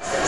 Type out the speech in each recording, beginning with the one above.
you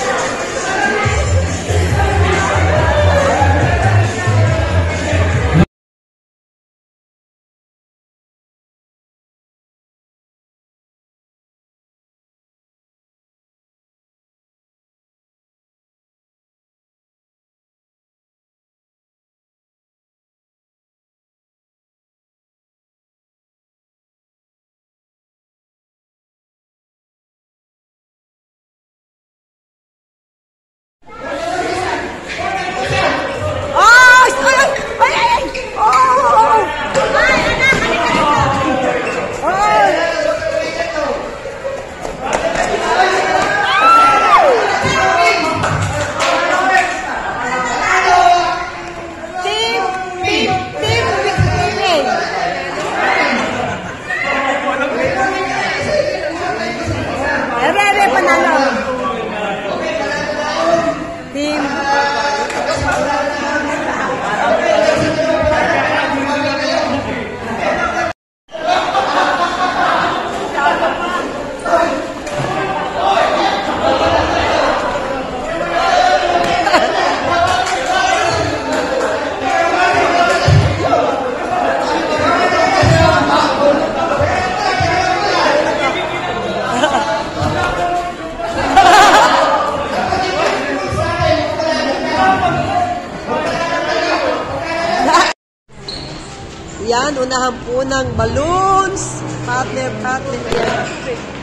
Yan, unahan po ng balloons. Partner, partner. Yan.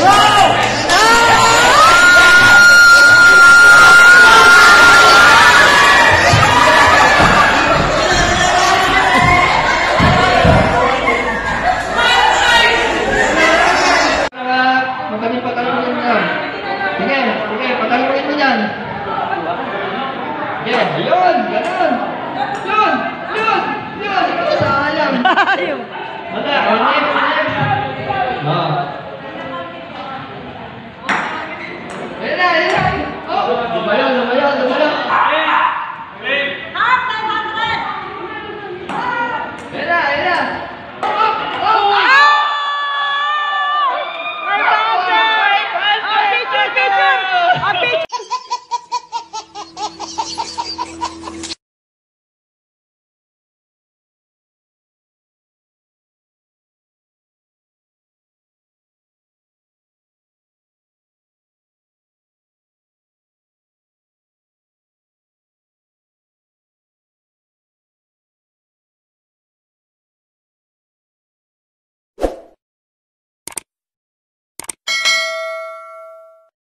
Right. Sige, yun, ganun. Yun, yun, yun. Ikaw sayang. Wala,